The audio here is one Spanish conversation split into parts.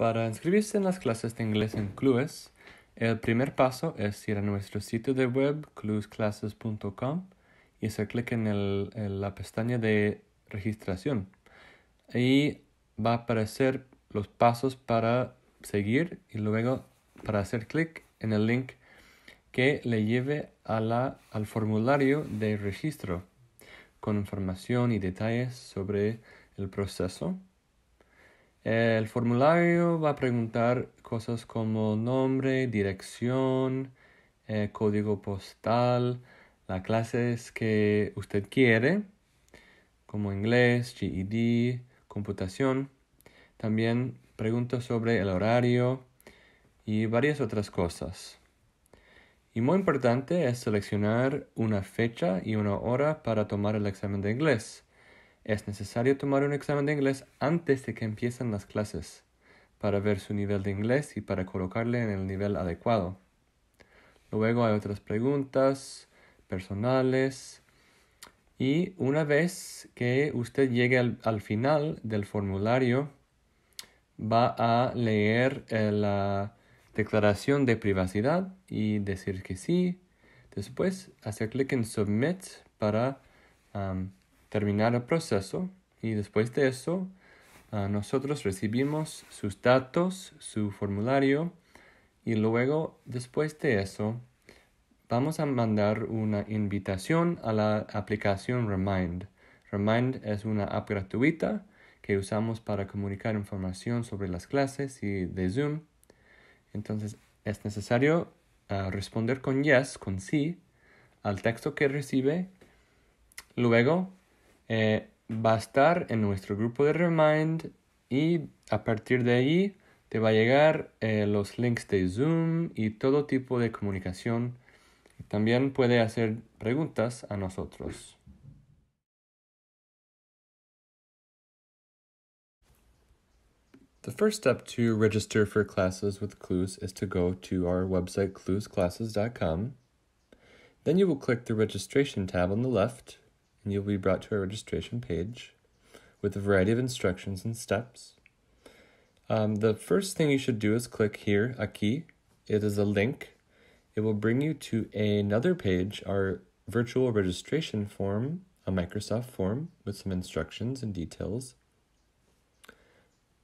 Para inscribirse en las clases de inglés en Clues, el primer paso es ir a nuestro sitio de web cluesclasses.com y hacer clic en, el, en la pestaña de registración. Ahí va a aparecer los pasos para seguir y luego para hacer clic en el link que le lleve a al formulario de registro con información y detalles sobre el proceso el formulario va a preguntar cosas como nombre, dirección, eh, código postal, las clases que usted quiere, como inglés, GED, computación. También preguntas sobre el horario y varias otras cosas. Y muy importante es seleccionar una fecha y una hora para tomar el examen de inglés es necesario tomar un examen de inglés antes de que empiecen las clases para ver su nivel de inglés y para colocarle en el nivel adecuado. Luego hay otras preguntas personales y una vez que usted llegue al, final del formulario va a leer eh, la declaración de privacidad y decir que sí. Después hacer clic en Submit para terminar el proceso y después de eso ah, nosotros recibimos sus datos, su formulario y luego después de eso vamos a mandar una invitación a la aplicación Remind. Remind es una app gratuita que usamos para comunicar información sobre las clases y de Zoom. Entonces es necesario ah, responder con yes, con sí, al texto que recibe. Luego eh, va a estar en nuestro grupo de Remind y a partir de ahí te va a llegar eh, los links de Zoom y todo tipo de comunicación. También puede hacer preguntas a nosotros. The first step to register for classes with Clues is to go to our website cluesclasses.com. Then you will click the registration tab on the left and you'll be brought to a registration page with a variety of instructions and steps. Um, the first thing you should do is click here, Aquí. It is a link. It will bring you to another page, our virtual registration form, a Microsoft form with some instructions and details.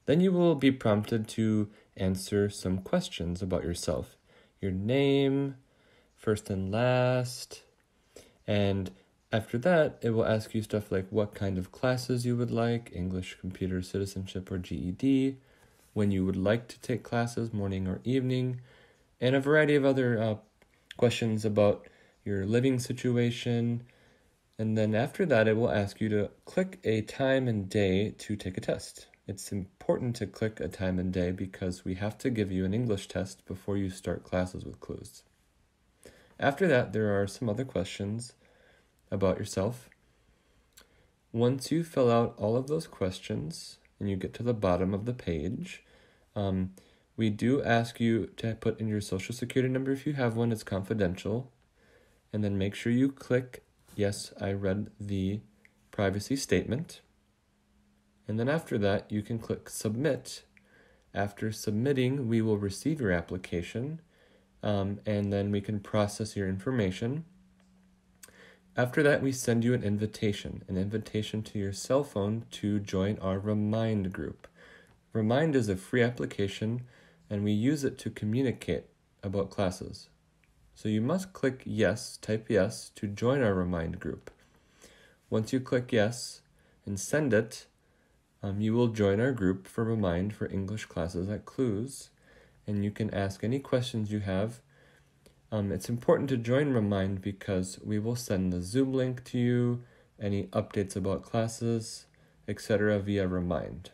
Then you will be prompted to answer some questions about yourself your name, first and last, and after that, it will ask you stuff like what kind of classes you would like English, computer, citizenship, or GED, when you would like to take classes, morning or evening, and a variety of other uh, questions about your living situation. And then after that, it will ask you to click a time and day to take a test. It's important to click a time and day because we have to give you an English test before you start classes with Clues. After that, there are some other questions about yourself. Once you fill out all of those questions and you get to the bottom of the page, um, we do ask you to put in your social security number if you have one, it's confidential. And then make sure you click Yes, I read the privacy statement. And then after that, you can click Submit. After submitting, we will receive your application um, and then we can process your information. After that, we send you an invitation, an invitation to your cell phone to join our Remind group. Remind is a free application, and we use it to communicate about classes. So you must click yes, type yes, to join our Remind group. Once you click yes and send it, um, you will join our group for Remind for English classes at Clues, and you can ask any questions you have um, it's important to join Remind because we will send the Zoom link to you, any updates about classes, etc. via Remind.